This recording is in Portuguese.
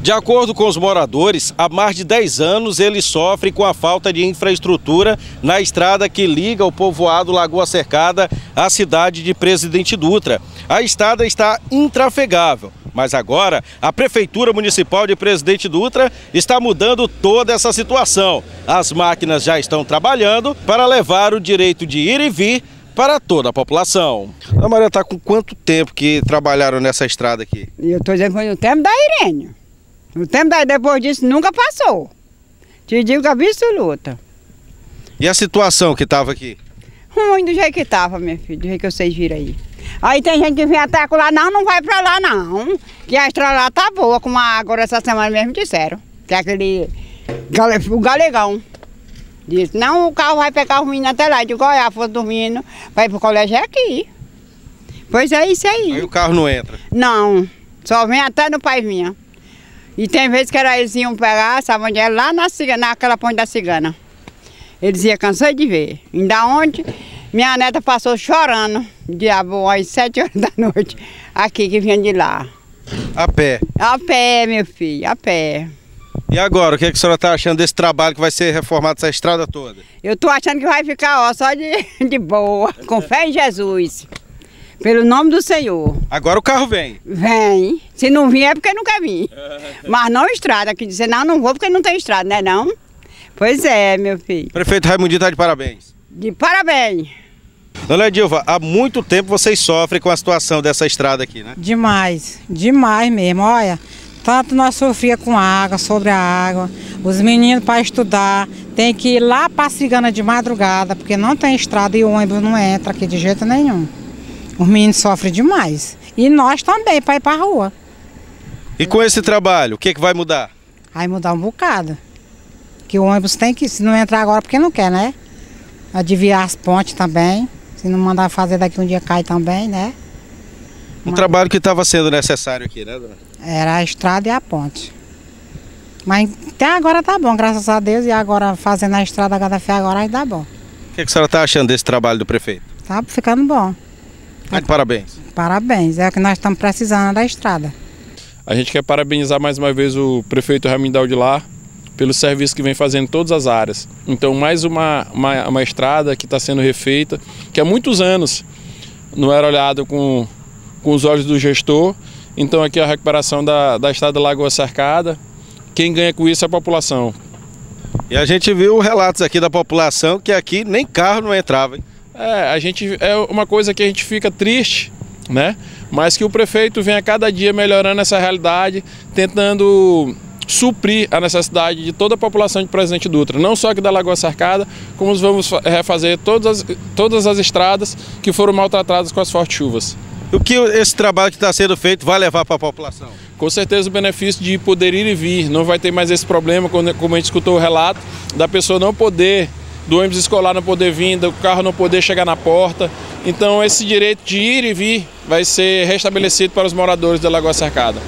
De acordo com os moradores, há mais de 10 anos eles sofrem com a falta de infraestrutura na estrada que liga o povoado Lagoa Cercada à cidade de Presidente Dutra. A estrada está intrafegável, mas agora a Prefeitura Municipal de Presidente Dutra está mudando toda essa situação. As máquinas já estão trabalhando para levar o direito de ir e vir para toda a população. A Maria está com quanto tempo que trabalharam nessa estrada aqui? Eu estou dizendo que foi no tempo da Irene. No tempo da, depois disso nunca passou. Te digo que absoluta. E a situação que estava aqui? Ruim do jeito que estava, meu filho, do jeito que vocês viram aí. Aí tem gente que vem até lá, não, não vai para lá não. Que a estrada lá tá boa, como agora essa semana mesmo disseram. Que é aquele, o galegão. Disse, não, o carro vai pegar os meninos até lá. Eu digo, olha, dormindo, vai pro colégio é aqui. Pois é isso aí. Aí o carro não entra? Não, só vem até no pai vinha. E tem vezes que era, eles iam pegar, sabe onde é? Lá na cigana, naquela ponte da cigana. Eles iam cansar de ver. Ainda ontem, minha neta passou chorando, diabo, às sete horas da noite, aqui que vinha de lá. A pé? A pé, meu filho, a pé. E agora, o que, é que a senhora está achando desse trabalho que vai ser reformado essa estrada toda? Eu estou achando que vai ficar ó, só de, de boa, com fé em Jesus. Pelo nome do Senhor. Agora o carro vem? Vem. Se não vir é porque não quer vir. Mas não estrada, que dizer, não, não vou porque não tem estrada, né não? Pois é, meu filho. Prefeito Raimundinho está de parabéns. De parabéns. Dona Edilva, há muito tempo vocês sofrem com a situação dessa estrada aqui, né? Demais, demais mesmo, olha. Tanto nós sofria com água, sobre a água. Os meninos para estudar tem que ir lá para a Cigana de madrugada, porque não tem estrada e o ônibus não entra aqui de jeito nenhum. Os meninos sofrem demais. E nós também, para ir para a rua. E com esse trabalho, o que, que vai mudar? Vai mudar um bocado. Que o ônibus tem que, se não entrar agora, porque não quer, né? Adiviar as pontes também. Se não mandar fazer daqui um dia cai também, né? Um Mas... trabalho que estava sendo necessário aqui, né, dona? Era a estrada e a ponte. Mas até agora tá bom, graças a Deus. E agora fazendo a estrada fé agora aí dá bom. O que, que a senhora está achando desse trabalho do prefeito? Tá ficando bom. Tá parabéns. Parabéns, é o que nós estamos precisando da estrada. A gente quer parabenizar mais uma vez o prefeito Ramindal de Lá pelo serviço que vem fazendo em todas as áreas. Então, mais uma, uma, uma estrada que está sendo refeita, que há muitos anos não era olhado com, com os olhos do gestor então aqui a recuperação da, da estrada Lagoa Cercada. Quem ganha com isso é a população. E a gente viu relatos aqui da população que aqui nem carro não entrava. Hein? É, a gente é uma coisa que a gente fica triste, né? Mas que o prefeito vem a cada dia melhorando essa realidade, tentando suprir a necessidade de toda a população de Presidente Dutra, não só aqui da Lagoa Cercada, como vamos refazer todas as, todas as estradas que foram maltratadas com as fortes chuvas. O que esse trabalho que está sendo feito vai levar para a população? Com certeza o benefício de poder ir e vir. Não vai ter mais esse problema, como a gente escutou o relato, da pessoa não poder, do ônibus escolar não poder vir, do carro não poder chegar na porta. Então esse direito de ir e vir vai ser restabelecido para os moradores da Lagoa Cercada.